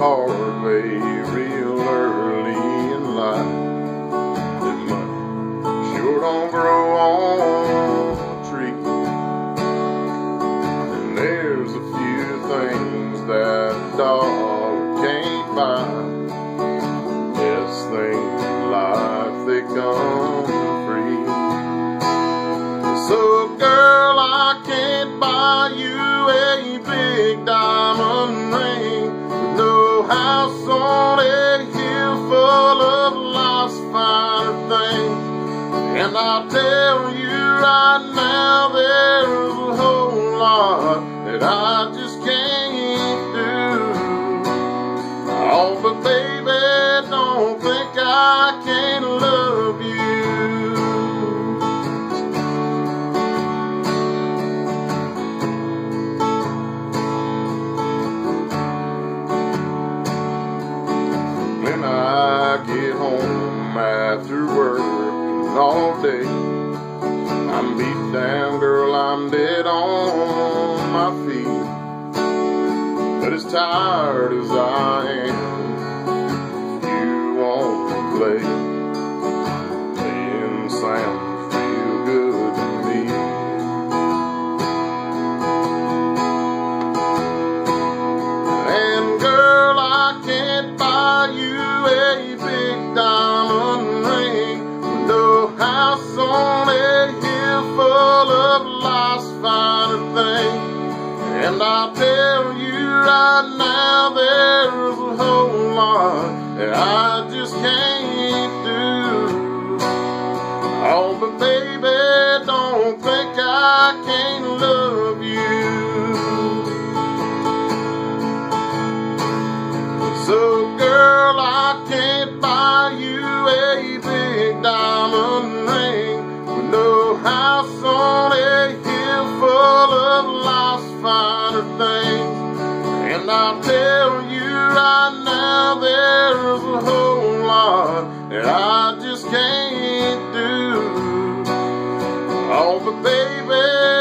Hard way, real early in life. There's money sure don't grow on a tree. And there's a few things that dog house on a hill full of life's finer things. And I'll tell you right now, there's a whole lot that I just can't do. Oh, but baby, don't think I can't love you. Get home after working all day, I'm beat down, girl, I'm dead on my feet. But as tired as I am, you want to play. Playing sounds feel good to me. And girl, I can't a big diamond ring no house on a hill full of life's finer things. And I'll tell you right now, there's a whole lot that I just can't do. Oh, but baby, don't think I can't love other things. And I'll tell you right now, there's a whole lot that I just can't do. Oh, but baby.